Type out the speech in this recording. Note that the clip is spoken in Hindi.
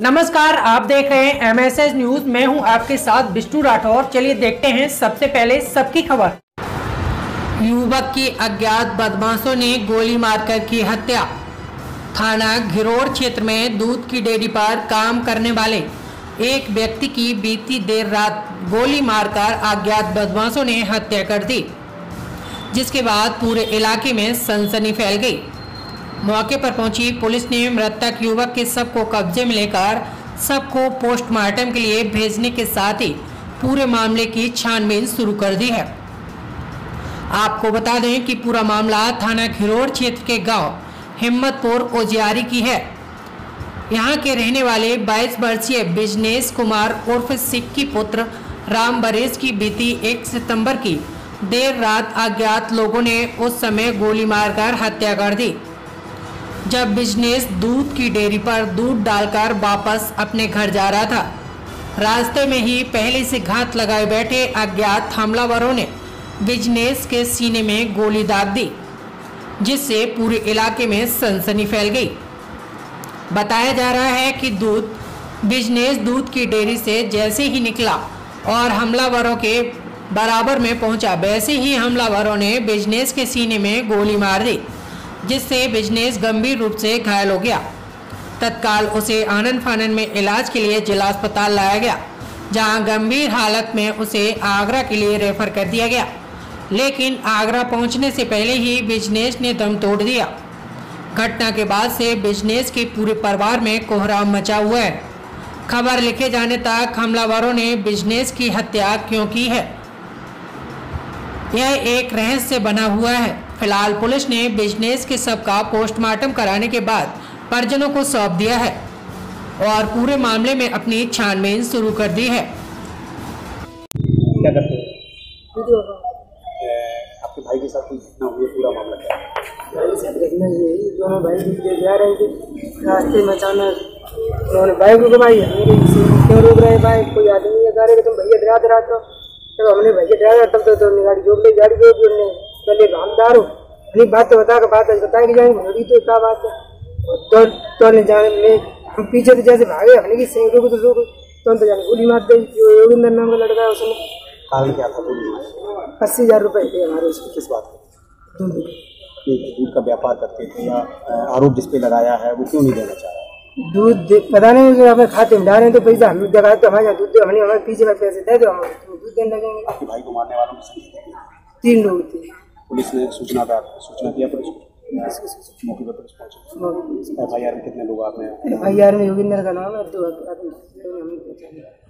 नमस्कार, आप देख रहे हैं एमएसएस न्यूज़ मैं हूँ आपके साथ बिष्टू राठौर। चलिए देखते हैं सबसे पहले सबकी खबर। युवक की अज्ञात बदमाशों ने गोली मारकर की हत्या। थाना घिरोड़ क्षेत्र में दूध की डेयरी पर काम करने वाले एक व्यक्ति की बीती देर रात गोली मारकर अज्ञात बदमाशों ने हत्या कर दी, जिसके बाद पूरे इलाके में सनसनी फैल गई। मौके पर पहुँची पुलिस ने मृतक युवक के शव को कब्जे में लेकर सबको पोस्टमार्टम के लिए भेजने के साथ ही पूरे मामले की छानबीन शुरू कर दी है। आपको बता दें कि पूरा मामला थाना खिरोड़ क्षेत्र के गाँव हिम्मतपुर ओजियारी की है। यहाँ के रहने वाले 22 वर्षीय बिज़नेस कुमार उर्फ़ सिक्की पुत्र राम बरेज की बीती 1 सितंबर की देर रात अज्ञात लोगों ने उस समय गोली मारकर हत्या कर दी। जब बिज़नेस दूध की डेयरी पर दूध डालकर वापस अपने घर जा रहा था। रास्ते में ही पहले से घात लगाए बैठे अज्ञात हमलावरों ने बिज़नेस के सीने में गोली दाग दी, जिससे पूरे इलाके में सनसनी फैल गई। बताया जा रहा है कि दूध, बिज़नेस दूध की डेयरी से जैसे ही निकला और हमलावरों के बराबर में पहुँचा, वैसे ही हमलावरों ने बिज़नेस के सीने में गोली मार दी। जिससे बिज़नेस गंभीर रूप से घायल हो गया। तत्काल उसे आनंद फानन में इलाज के लिए जिला अस्पताल लाया गया, जहाँ गंभीर हालत में उसे आगरा के लिए रेफर कर दिया गया। लेकिन आगरा पहुँचने से पहले ही बिज़नेस ने दम तोड़ दिया। घटना के बाद से बिज़नेस के पूरे परिवार में कोहराम मचा हुआ है। खबर लिखे जाने तक हमलावरों ने बिज़नेस की हत्या क्यों की है? यह एक रहस्य बना हुआ है। फ़िलहाल पुलिस ने बिज़नेस के सब का पोस्टमार्टम कराने के बाद परिजनों को सौंप दिया है और पूरे मामले में अपनी छानबीन शुरू कर दी है। क्या करते हैं? आपके भाई के साथ घटना हुई पूरा मामला क्या है? यही दोनों भाई दे जा रहे थे रास्ते में अचानक उन्होंने बाइक रुकवाई मेरे क्यों रुक रहे बाइक कोई आदमी है गाड़ी तुम भैया डरा डरा तो हमने भैया डराया तब तो, तो गाड़ी जोड़ ली गाड़ी जोड़ दी उन्होंने चले भामदार हो। अपनी बात तो बता के बात बताई कि जाएँगे भरी तो क्या बात है? तो तो ने जाने में हम पीछे तो जैसे भागे हमने की सही रुक तो रुक तो तो जाने गोली मार दी। योगिंदर नाम का लड़का है उसने। कारण क्या था गोली? अस्सी हज़ार रुपये थे हमारे उसके। किस बात का दूध के। कि का व्यापार करते थे या आरोप जिस पे लगाया है वो क्यों नहीं देना चाह रहा? दूध पता नहीं जो हमें खाते में डाले तो पैसा। हम जगह तो हमारे यहाँ दूध हमने हमारे पीछे में पैसे दे दो हम दूध देने लगेंगे। आपके भाई को मारने वालों की संख्या तीन लोग थे। पुलिस ने सूचना का सूचना किया पुलिस मौके पर पुलिस पहुँची एफ़ आई आर में कितने लोग आपने आई आर में योगिंदर का नाम है पहचाना।